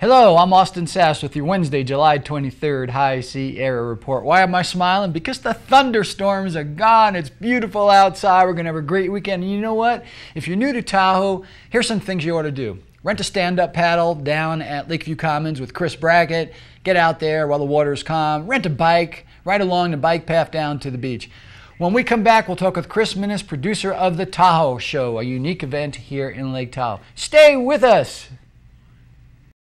Hello, I'm Austin Sass with your Wednesday, July 23rd High Sierra Report. Why am I smiling? Because the thunderstorms are gone. It's beautiful outside. We're going to have a great weekend. And you know what? If you're new to Tahoe, here's some things you ought to do. Rent a stand up paddle down at Lakeview Commons with Chris Brackett. Get out there while the water's calm. Rent a bike, ride along the bike path down to the beach. When we come back, we'll talk with Chris Minnis, producer of the Tahoe Show, a unique event here in Lake Tahoe. Stay with us.